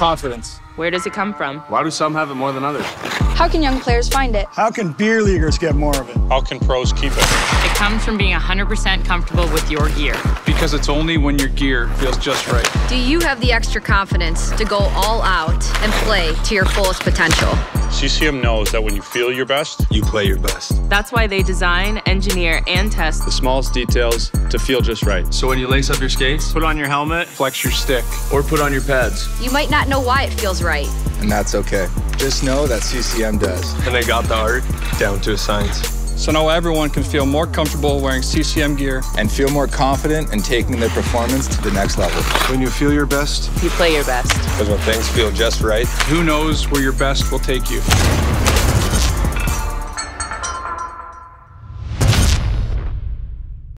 confidence. Where does it come from? Why do some have it more than others? How can young players find it? How can beer leaguers get more of it? How can pros keep it? It comes from being 100% comfortable with your gear. Because it's only when your gear feels just right. Do you have the extra confidence to go all out and play to your fullest potential? CCM knows that when you feel your best, You play your best. That's why they design, engineer, and test The smallest details to feel just right. So when you lace up your skates, put on your helmet. Flex your stick. or put on your pads, You might not know why it feels right. And that's okay. Just know that CCM does. and they got the art down to a science. So now everyone can feel more comfortable wearing CCM gear. And feel more confident in taking their performance to the next level. When you feel your best, you play your best. because when things feel just right, Who knows where your best will take you?